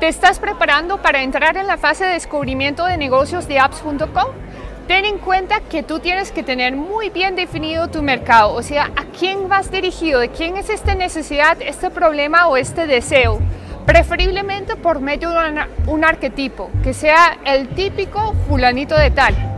¿Te estás preparando para entrar en la fase de descubrimiento de negocios de apps.com? Ten en cuenta que tú tienes que tener muy bien definido tu mercado, o sea, a quién vas dirigido, de quién es esta necesidad, este problema o este deseo. Preferiblemente por medio de un arquetipo, que sea el típico fulanito de tal.